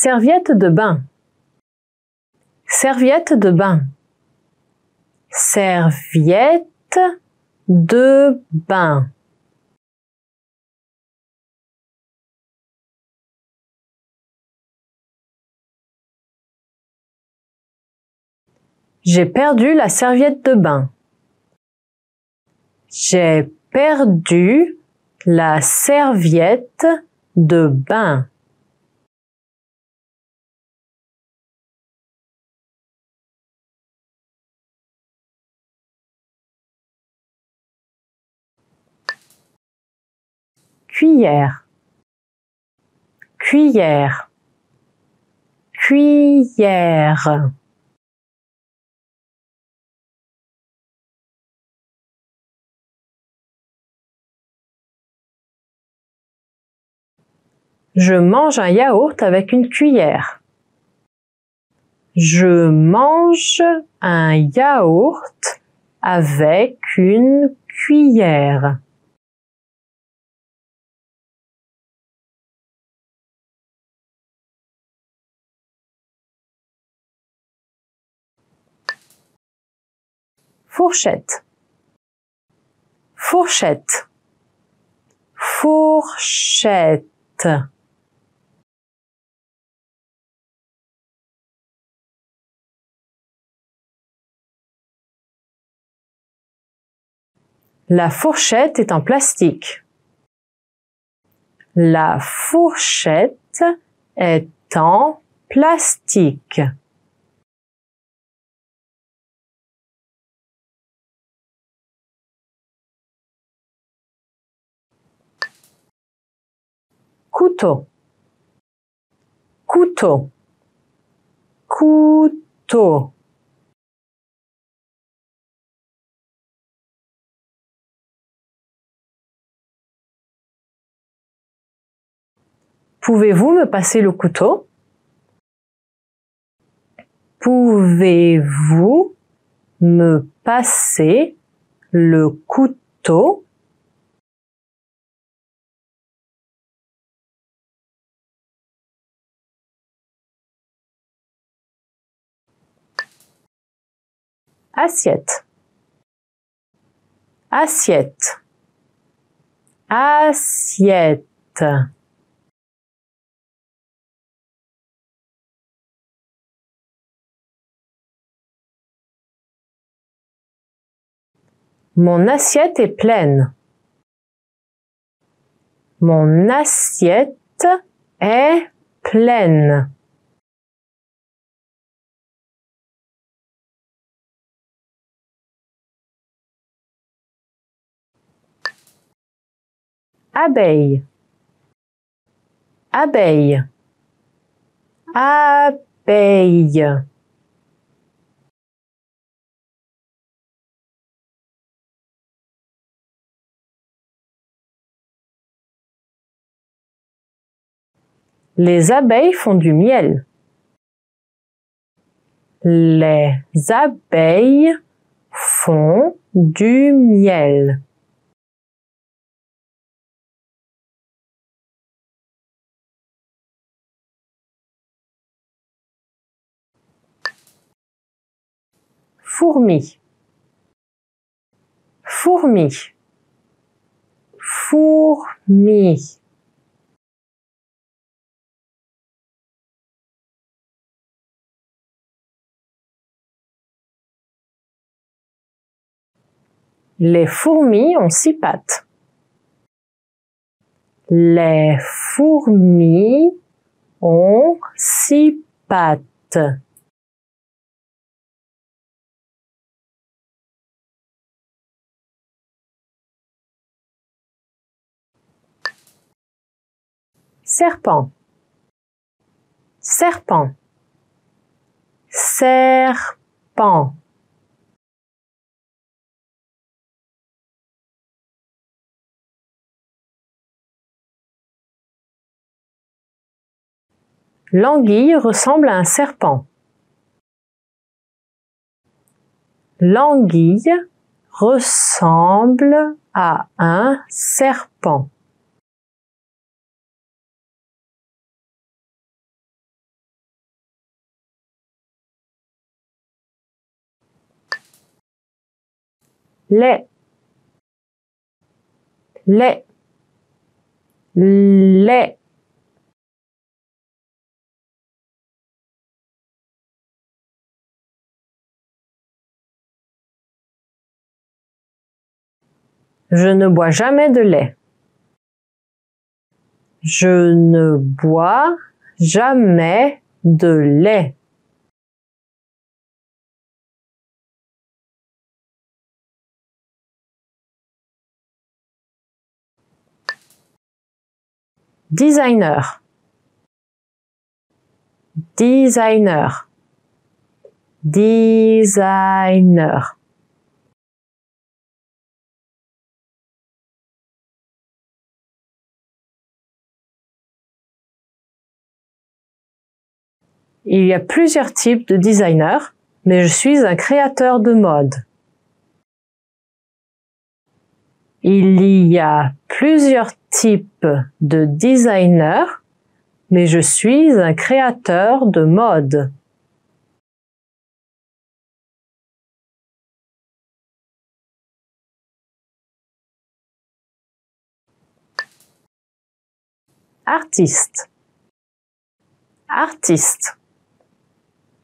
Serviette de bain. Serviette de bain. Serviette de bain. J'ai perdu la serviette de bain. J'ai perdu la serviette de bain. Cuillère. Cuillère. Cuillère. Je mange un yaourt avec une cuillère. Je mange un yaourt avec une cuillère. Fourchette. Fourchette. Fourchette. La fourchette est en plastique. La fourchette est en plastique. Couteau. Couteau. Couteau. Pouvez-vous me passer le couteau? Pouvez-vous me passer le couteau? Assiette. Assiette. Assiette. Mon assiette est pleine. Mon assiette est pleine. Abeille. Abeille. Abeille. Les abeilles font du miel. Les abeilles font du miel. Fourmi. Fourmi. Fourmi. Les fourmis ont six pattes. Les fourmis ont six pattes. Serpent. Serpent. Serpent. L'anguille ressemble à un serpent. L'anguille ressemble à un serpent. Je ne bois jamais de lait. Je ne bois jamais de lait. Designer. Designer. Designer. Il y a plusieurs types de designers, mais je suis un créateur de mode. Il y a plusieurs types de designers, mais je suis un créateur de mode. Artiste. Artiste.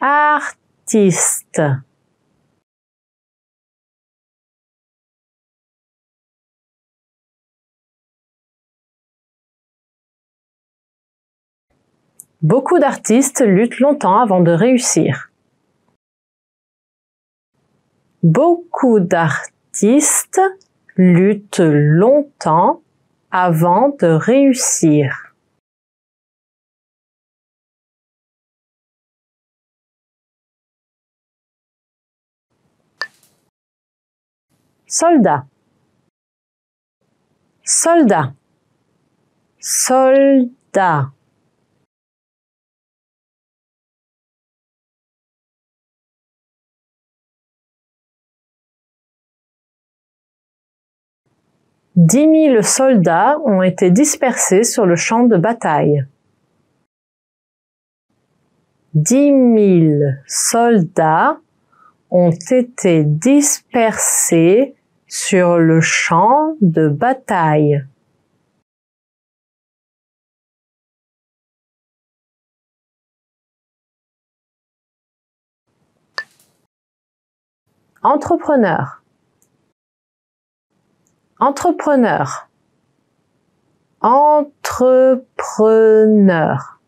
Artiste. Beaucoup d'artistes luttent longtemps avant de réussir. Beaucoup d'artistes luttent longtemps avant de réussir. Soldat. Soldat. Soldat. Dix mille soldats ont été dispersés sur le champ de bataille. Dix mille soldats ont été dispersés sur le champ de bataille. Entrepreneur. Entrepreneur. Entrepreneur.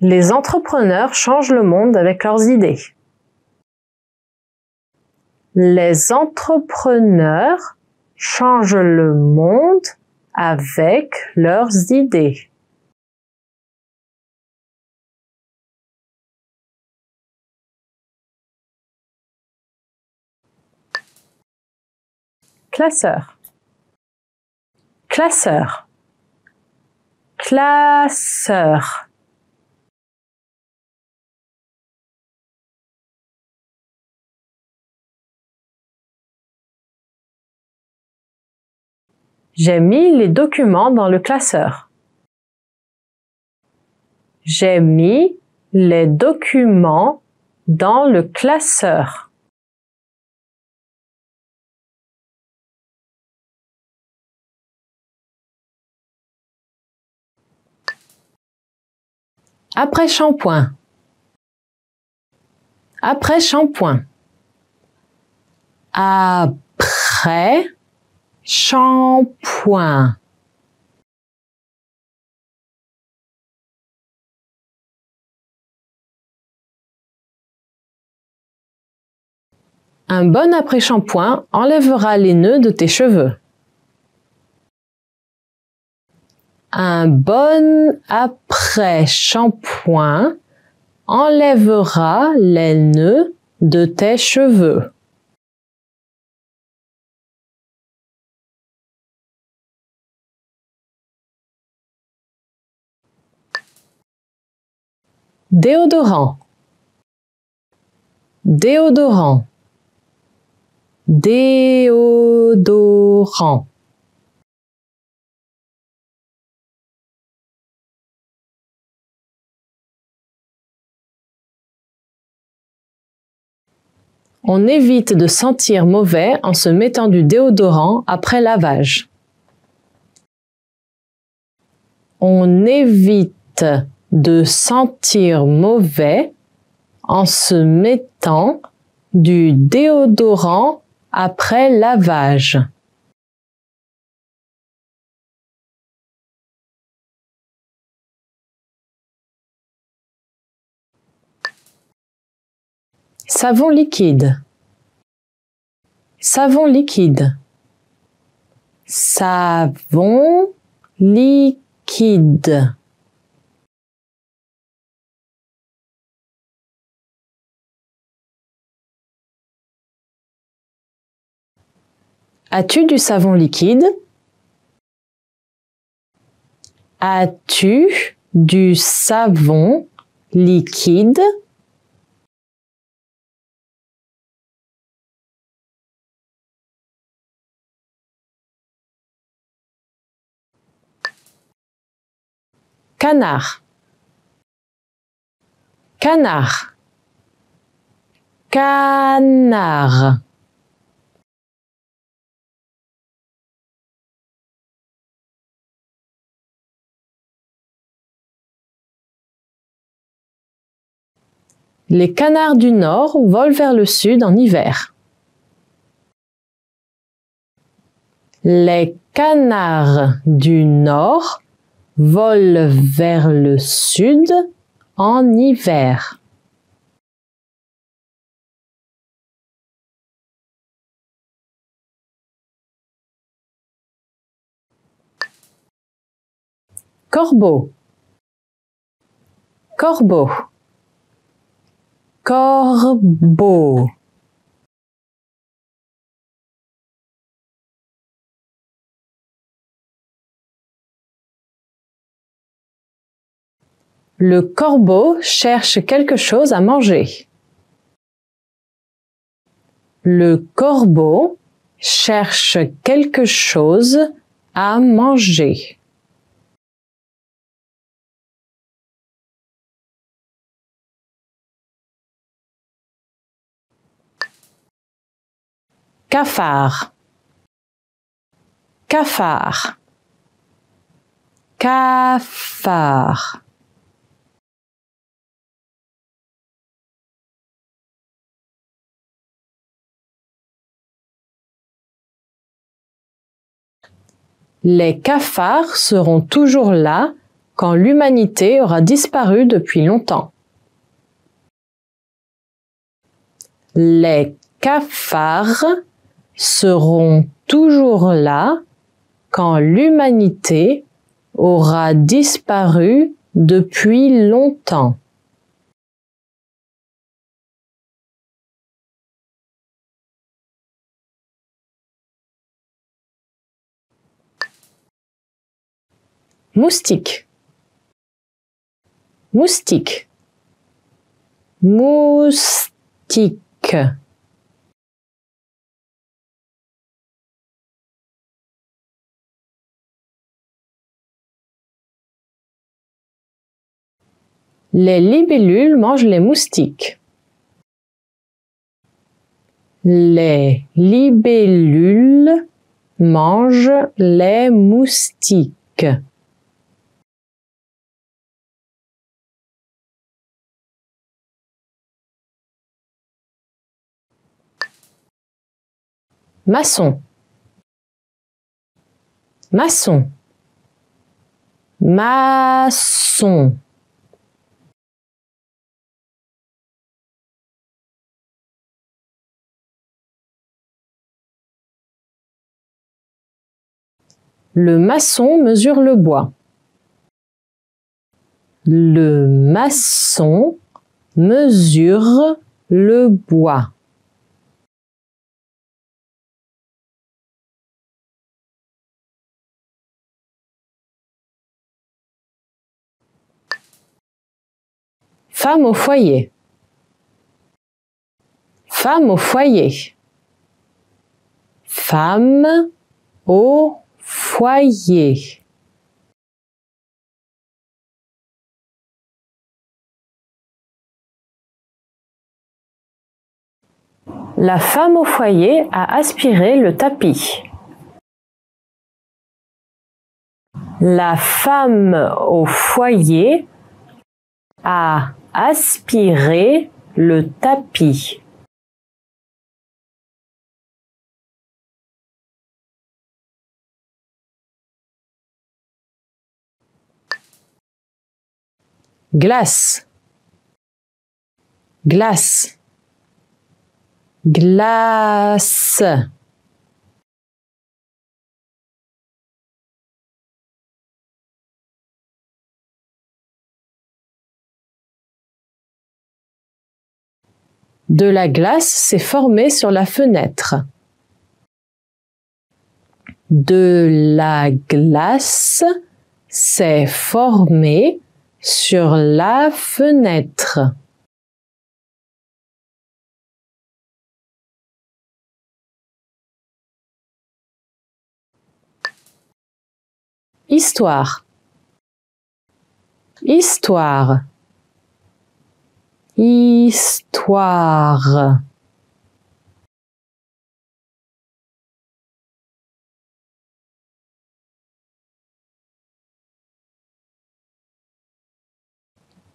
Les entrepreneurs changent le monde avec leurs idées. Les entrepreneurs changent le monde avec leurs idées. Classeur. Classeur. Classeur. J'ai mis les documents dans le classeur. J'ai mis les documents dans le classeur. Après shampoing. Après shampoing. Après shampoing. Un bon après-shampoing enlèvera les nœuds de tes cheveux. Un bon après-shampoing enlèvera les nœuds de tes cheveux. Déodorant. Déodorant. Déodorant. On évite de sentir mauvais en se mettant du déodorant après lavage. On évite de sentir mauvais en se mettant du déodorant après lavage. Savon liquide. Savon liquide. Savon liquide. As-tu du savon liquide? As-tu du savon liquide? Canard. Canard. Canard. Les canards du nord volent vers le sud en hiver. Les canards du nord volent vers le sud en hiver. Corbeau. Corbeau. Corbeau. Le corbeau cherche quelque chose à manger. Le corbeau cherche quelque chose à manger. Cafard. Cafard. Cafard. Les cafards seront toujours là quand l'humanité aura disparu depuis longtemps. Les cafards seront toujours là quand l'humanité aura disparu depuis longtemps. Moustique. Moustique. Moustique. Les libellules mangent les moustiques. Les libellules mangent les moustiques. Maçon. Maçon. Maçon. Le maçon mesure le bois. Le maçon mesure le bois. Femme au foyer. Femme au foyer. Femme au foyer. La femme au foyer a aspiré le tapis. La femme au foyer a aspiré le tapis. Glace. Glace. Glace. De la glace s'est formée sur la fenêtre. De la glace s'est formée sur la fenêtre. Histoire. Histoire. Histoire.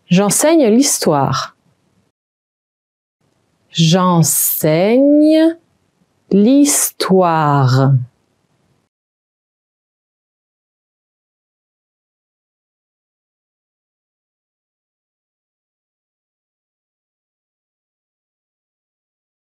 J'enseigne l'histoire. J'enseigne l'histoire.